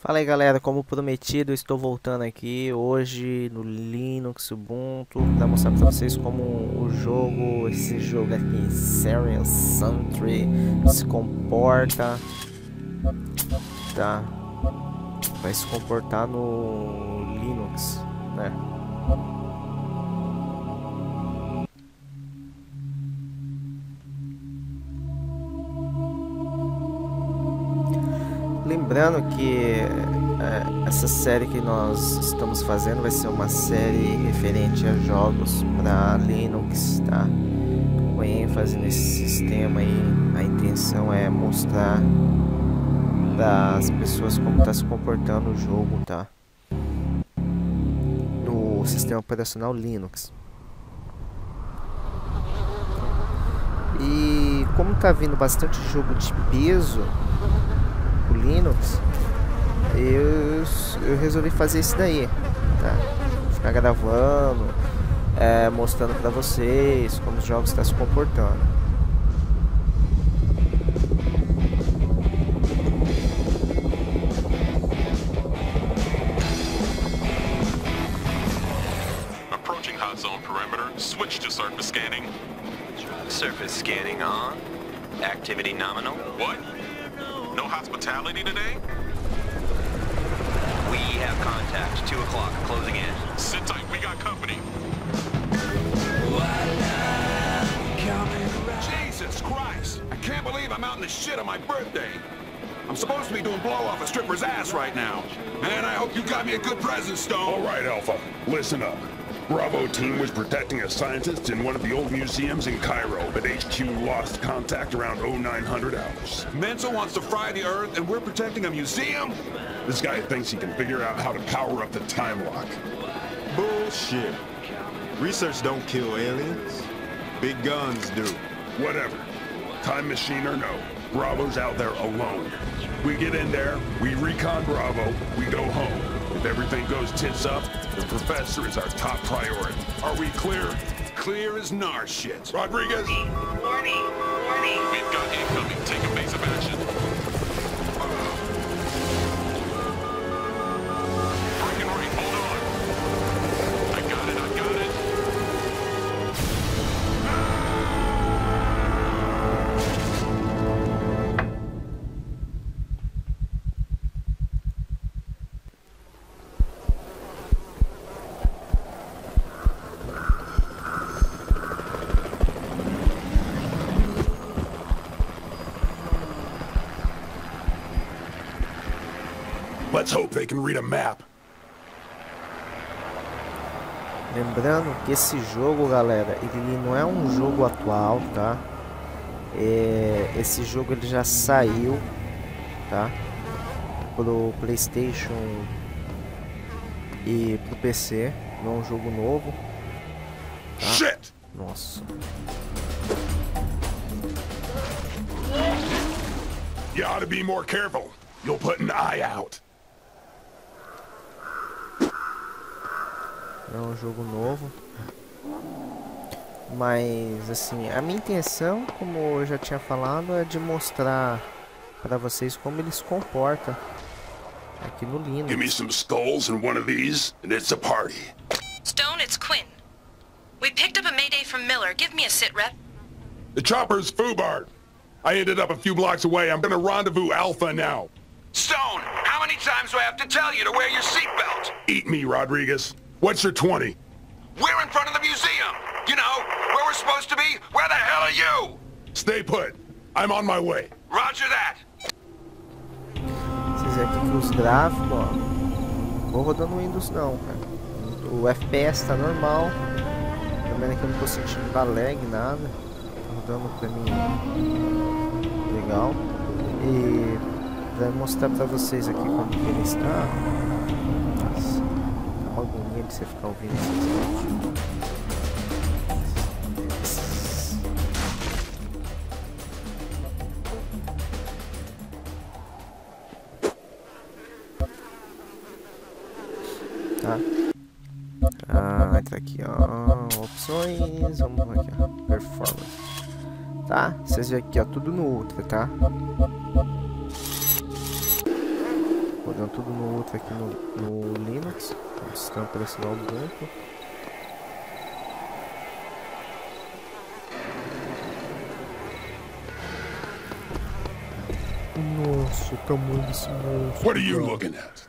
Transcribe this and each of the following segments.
Fala aí galera, como prometido, estou voltando aqui hoje no Linux Ubuntu para mostrar para vocês como o jogo, esse jogo aqui, Serial Sentry, se comporta, tá? Vai se comportar no Linux, né? Lembrando que é, essa série que nós estamos fazendo vai ser uma série referente a jogos para Linux, tá? Com ênfase nesse sistema aí, a intenção é mostrar para as pessoas como está se comportando o jogo, tá? No sistema operacional Linux. E como tá vindo bastante jogo de peso Linux, eu, eu resolvi fazer isso daí, tá? Ficar gravando, é, mostrando para vocês como os jogos estão se comportando. Approaching hot zone perimeter. Switch to surface scanning. Surface scanning on. Activity nominal. What? No hospitality today? We have contact. Two o'clock. Closing in. Sit tight, we got company. Jesus Christ! I can't believe I'm out in the shit on my birthday. I'm supposed to be doing blow off a stripper's ass right now. Man, I hope you got me a good present, Stone. All right, Alpha. Listen up. Bravo team was protecting a scientist in one of the old museums in Cairo, but HQ lost contact around 0900 hours. Mensa wants to fry the Earth, and we're protecting a museum? This guy thinks he can figure out how to power up the time lock. Bullshit. Research don't kill aliens. Big guns do. Whatever. Time machine or no, Bravo's out there alone. We get in there, we recon Bravo, we go home. If everything goes tits up, the professor is our top priority. Are we clear? Clear as nar shit. Rodriguez? Warning, warning. We've got incoming. Take evasive action. Let's hope they can read a map. Lembrando que esse jogo, galera, ele não é um jogo atual, tá? É, esse jogo ele já saiu, tá? Pro PlayStation e pro PC, não é um jogo novo. Shit! Nossa. You ought to be more careful. You'll put an eye out. É um jogo novo. Mas assim, a minha intenção, como eu já tinha falado, é de mostrar para vocês como ele se comporta aqui no Linux. Give me some skulls and one of these, and it's a party. Stone, it's Quinn. We picked up a mayday from Miller. Give me a sit rep. The chopper's Fubart. I ended up a few blocks away. I'm gonna rendezvous Alpha now. Stone, how many times do I have to tell you to wear your seatbelt? Eat me, Rodriguez. What's your 20? We're in front of the museum. You know, where we're supposed to be. Where the hell are you? Stay put. I'm on my way. Roger that. Vocês aqui que os gráficos, ó, vou rodando Windows não, cara. O FPS tá normal. Também aqui eu não tô sentindo da lag, nada. Tá rodando pra mim legal. E pra mostrar pra vocês aqui como que ele está. De você ficar ouvindo tá? Ah, tá aqui, ó. Opções, vamos aqui, ó. Performance. Tá? Vocês veem aqui, ó, tudo no Ultra, tá? Rodando tudo no outro aqui no, no Linux, no sistema operacional Ubuntu. Nossa, o tamanho desse monstro. What are you cara. looking at?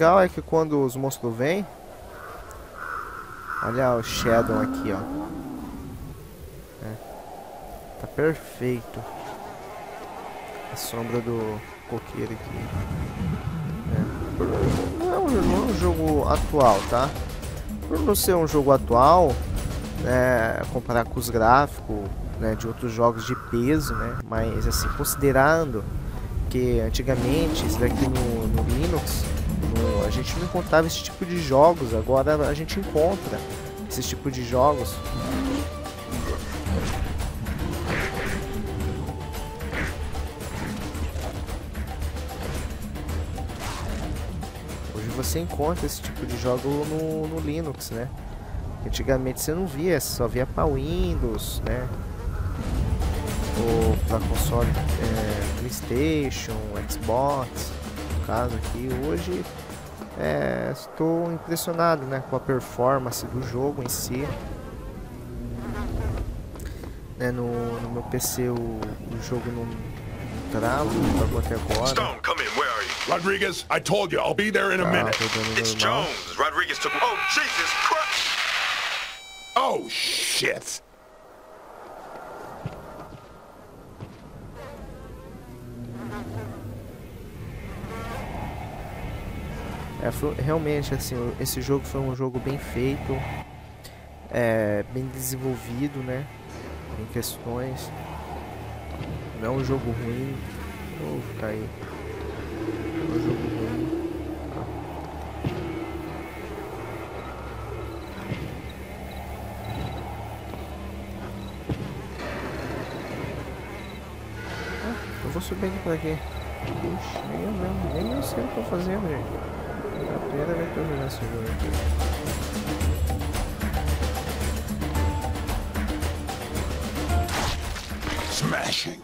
Legal é que quando os monstros vêm, olha o Shadow aqui, ó. É. Tá perfeito. A sombra do coqueiro aqui. É. Não, é não é um jogo atual, tá? Por não ser um jogo atual, né, comparar com os gráficos né, de outros jogos de peso, né? Mas assim, considerando que antigamente, isso daqui no, no Linux, a gente não encontrava esse tipo de jogos, agora a gente encontra esse tipo de jogos. Hoje você encontra esse tipo de jogo no, no Linux, né? Antigamente você não via, só via para Windows, né? Ou para console é, PlayStation, Xbox, no caso aqui. Hoje é, estou impressionado né, com a performance do jogo em si. Né, no, no meu PC o, o jogo não trava, travou até agora. Stone, come in. Where are you? Rodriguez, I told you, I'll be there in a Tá minute. It's. Jones. Rodriguez took. Oh, Jesus Christ! Oh, shit. É, foi- realmente, assim, esse jogo foi um jogo bem feito, é, bem desenvolvido, né? Em questões. Não é um jogo ruim. Vou ficar aí. Não é um jogo ruim. tá? Ah, eu vou subir aqui pra quê? Puxa, nem eu mesmo, nem eu sei o que eu tô fazendo, gente. A primeira vez que eu jogar esse jogo aqui. Smashing.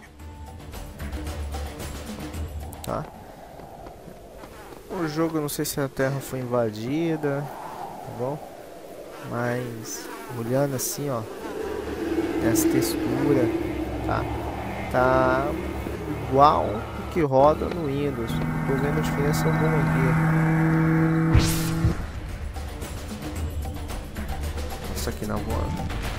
tá? O jogo, não sei se a terra foi invadida, tá bom? Mas, olhando assim, ó, essa textura, tá? Tá igual o que roda no Windows. Tô vendo a diferença alguma aqui. Aqui na voando.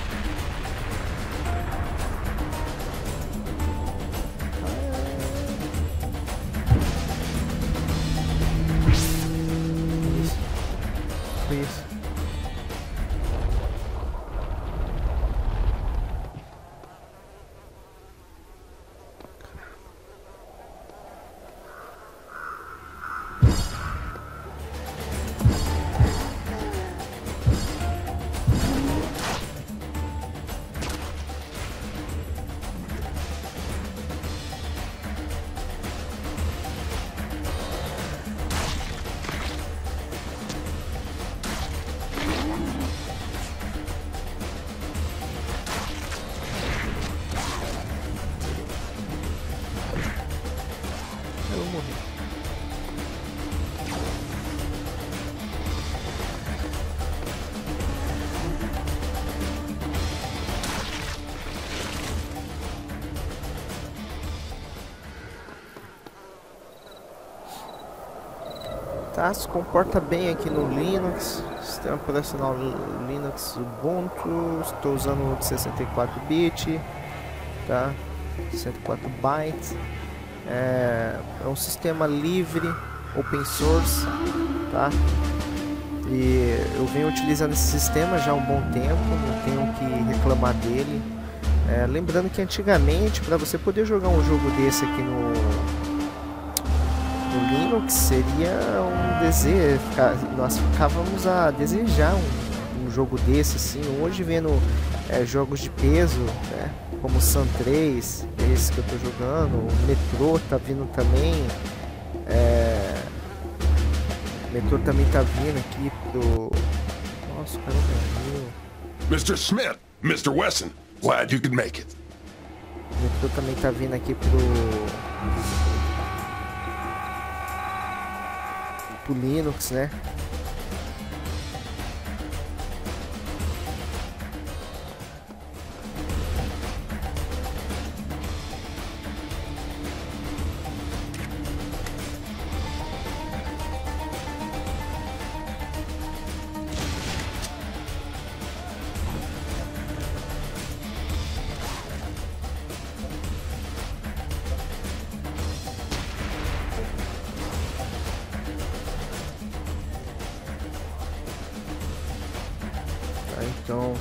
Tá, se comporta bem aqui no Linux, sistema operacional Linux Ubuntu, estou usando o de 64 bit, tá? 64 bytes. É, é um sistema livre, open source, tá? E eu venho utilizando esse sistema já há um bom tempo, não tenho que reclamar dele. É, lembrando que antigamente, para você poder jogar um jogo desse aqui no, no Linux, seria um desejo. Nós ficávamos a desejar um, um jogo desse, assim. Hoje, vendo é, jogos de peso, né, como Sun 3, esse que eu tô jogando, o Metro tá vindo também. É, O metrô também tá vindo aqui pro. Nossa, o cara. Mr. Smith, Mr. Wesson, glad you could make it. O metrô também tá vindo aqui pro. Linux, né?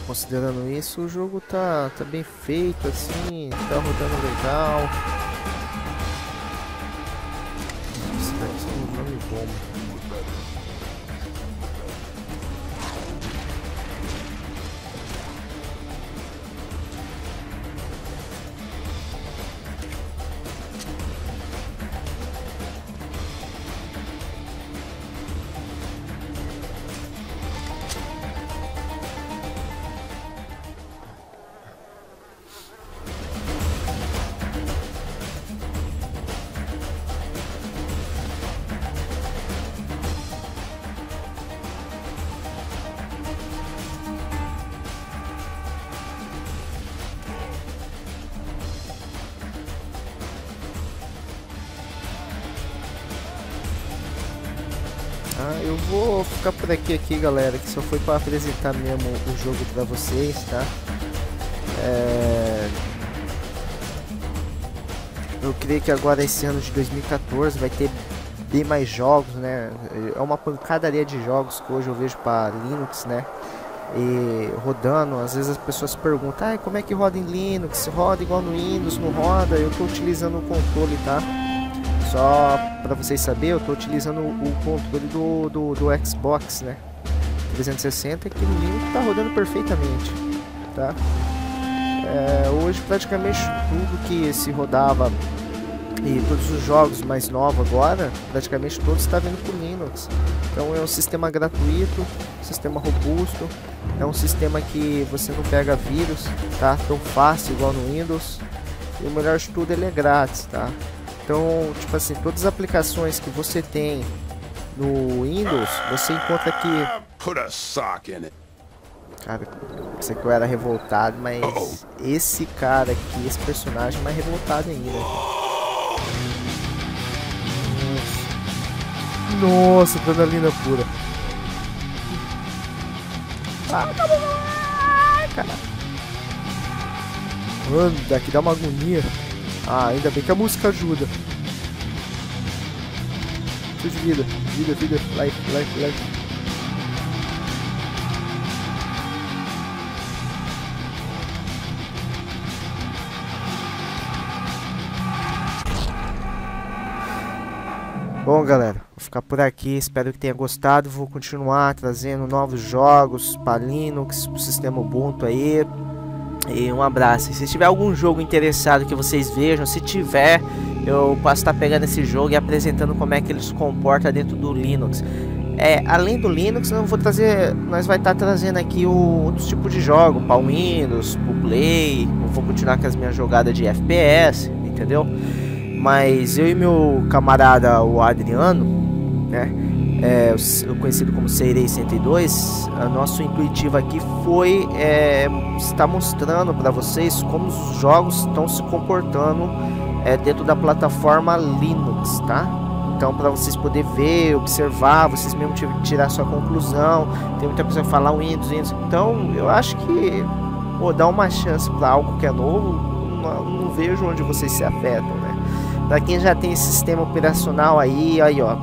Considerando isso, o jogo tá, tá bem feito, assim, tá rodando legal. Isso. Eu vou ficar por aqui, aqui, galera, que só foi para apresentar mesmo o jogo para vocês, tá? É... Eu creio que agora esse ano de 2014 vai ter bem mais jogos, né? É uma pancadaria de jogos que hoje eu vejo para Linux, né? E rodando, às vezes as pessoas perguntam, ah, como é que roda em Linux? Roda igual no Windows, não roda? Eu estou utilizando o controle, tá? Só para vocês saberem, eu estou utilizando o controle do, do, do, Xbox, né? 360 que no Linux está rodando perfeitamente, tá? É, hoje praticamente tudo que se rodava e todos os jogos mais novos agora, praticamente todos está vindo por Linux. Então é um sistema gratuito, sistema robusto, é um sistema que você não pega vírus, tá? Tão fácil igual no Windows. E o melhor de tudo ele é grátis, tá? Então, tipo assim, todas as aplicações que você tem no Windows, você encontra aqui. Put a sock in it. Cara, sei que eu era revoltado, mas Uh oh. esse cara aqui, esse personagem é mais revoltado ainda. Nossa, adrenalina pura. Ah, tá bom. Ai, cara. Mano, daqui dá uma agonia. Ah, ainda bem que a música ajuda. Preciso de vida, vida, vida, life, life, life. Bom, galera, vou ficar por aqui. Espero que tenha gostado. Vou continuar trazendo novos jogos para Linux, sistema Ubuntu aí. E um abraço. E se tiver algum jogo interessado que vocês vejam, se tiver, eu posso estar pegando esse jogo e apresentando como é que ele se comporta dentro do Linux. É, além do Linux, eu vou trazer, nós vai estar trazendo aqui o, outros tipos de jogo, para Windows, para Play. Eu vou continuar com as minhas jogadas de FPS, entendeu? Mas eu e meu camarada, o Adriano, né? É, conhecido como Seirei 102, a nosso intuitivo aqui foi é, estar mostrando para vocês como os jogos estão se comportando é, dentro da plataforma Linux, tá? Então, para vocês poderem ver, observar, vocês mesmo tirar sua conclusão. Tem muita pessoa que fala Windows, Windows. Então, eu acho que pô, dar uma chance para algo que é novo, não, não vejo onde vocês se afetam, né? Para quem já tem esse sistema operacional aí, aí ó,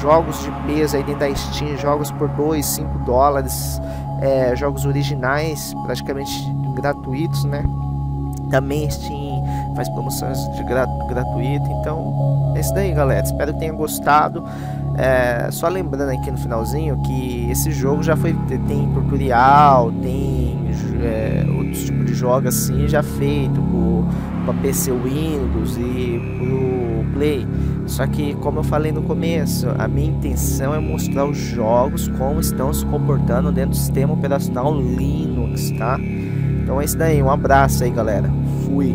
jogos de peso aí dentro da Steam, jogos por 2, 5 dólares, é, jogos originais, praticamente gratuitos, né? Também Steam faz promoções de gra gratuito, então é isso daí, galera. Espero que tenham gostado. É, só lembrando aqui no finalzinho que esse jogo já foi tem tutorial, tem é, outros tipos de jogos assim já feito para PC Windows e pro Play. Só que, como eu falei no começo, a minha intenção é mostrar os jogos como estão se comportando dentro do sistema operacional Linux, tá? Então é isso daí, um abraço aí, galera. Fui.